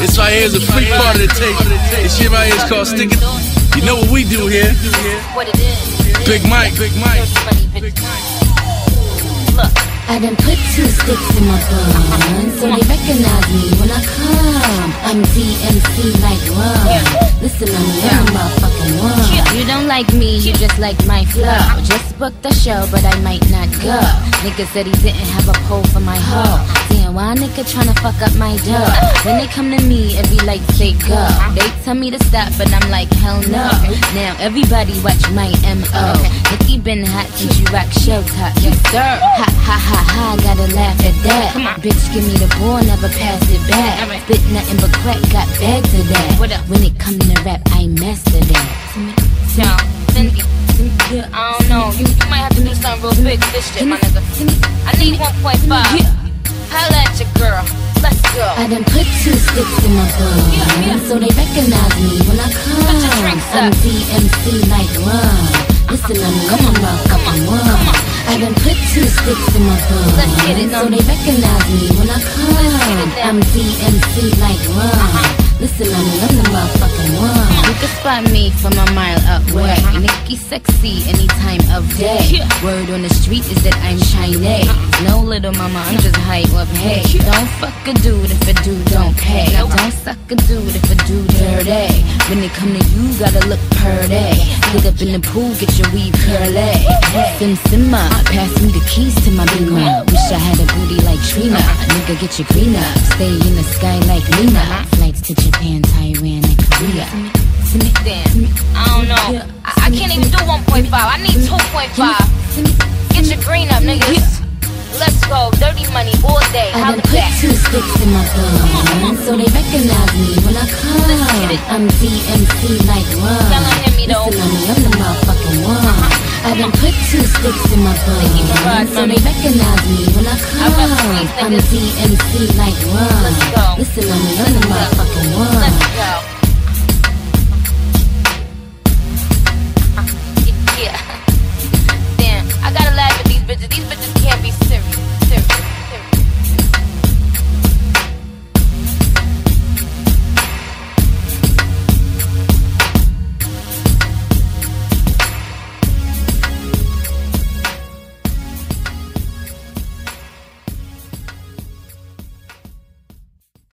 this right here is a free part of the tape. This shit right here is called Stickin'. You know what we do here? What it is. Big Mike, Big Mike. Big money, Look. I done put two sticks in my bun, so they recognize me when I come. I'm DMC like one. Listen to me, I'm a motherfucking one. You don't like me, you just like my flow. Just booked the show, but I might not go. Nigga said he didn't have a pole for my hoe. Damn, why a nigga tryna fuck up my dough? When they come to me, it be like, say go. They tell me to stop, but I'm like, hell no. Now everybody watch my MO. Nicki been hot since you rock show top. Yes, sir. Ha ha ha ha, gotta laugh at that. Bitch, give me the ball, never pass it back. Spit nothing but crack, got bags of that. When it come to rap, I master that. Yo, Cindy. I don't know. You, you might have to do something real big for this shit, my nigga. I need 1.5. Holla at your girl. Let's go. I done put two sticks in my bun, so they recognize me when I come. Put your drinks I'm up. DMC like one. Listen to me, I'm a motherfucking one. I done put two sticks in my bun, Let's get it, so they recognize me when I come. get it, now. I'm DMC like one. Uh-huh. Listen I'm the motherfucking one. Spot me from a mile away. Uh-huh. Nicki sexy any time of day. Word on the street is that I'm shiny. No little mama, I'm just hype up. Hey, don't fuck a dude if a dude don't pay. Don't suck a dude if a dude dirty. When they come to you, gotta look purty. Get up in the pool, get your weave curly. Sim simma, pass me the keys to my big one. Wish I had a booty like Trina. Nigga, get your green up. Stay in the sky like Lena. Uh-huh. Flights to Japan, Taiwan, and Korea. I need 2.5. Get your green up, niggas. Let's go. Dirty money all day. I done put two sticks in my bun, so they recognize me when I come. Let's get it. I'm DMC like one. Y'all me, though. Listen to I'm the motherfucking one. Uh-huh. I done put two sticks in my bun, so mommy. they recognize me when I come. I'm. DMC like one. Listen me, I'm the motherfucking one. Let's go.